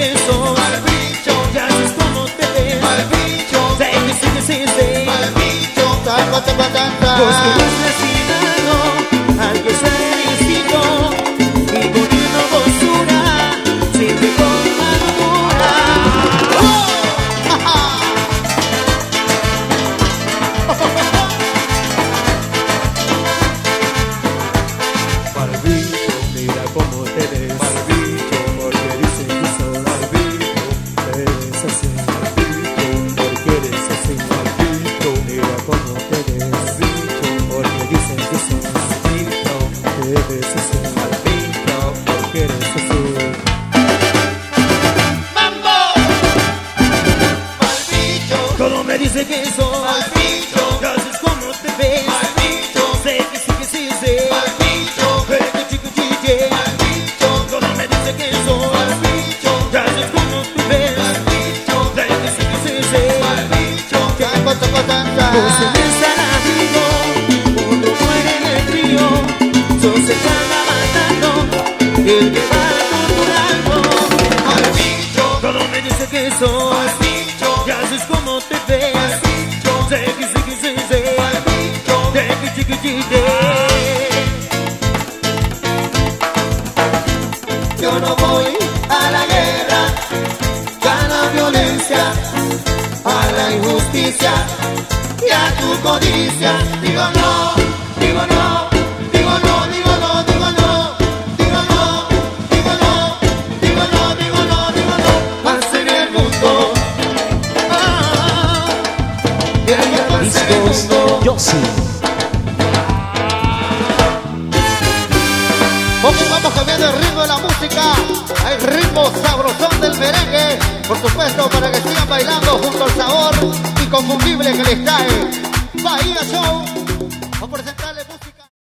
queso. Mal sí, tal, patata, tal. Pues dice que soy. Malbicho Gracias como te ves Malbicho Sé que sí que sí sé. Malbicho Que chico chiche Malbicho Todo me dice que soy. Malbicho Gracias como te ves Malbicho Sé que sí que sí sé. Malbicho Taca, taca, taca. Pues en esta amigo Uno muere en el trío Sos se acaba matando El que va Yo no voy a la guerra a la violencia, a la injusticia y a tu codicia. Digo no, digo no, Discos mundo. Johnson. Ok, vamos cambiando el ritmo de la música. El ritmo sabrosón del merengue. Por supuesto, para que sigan bailando junto al sabor inconfundible que les trae. Bahía Show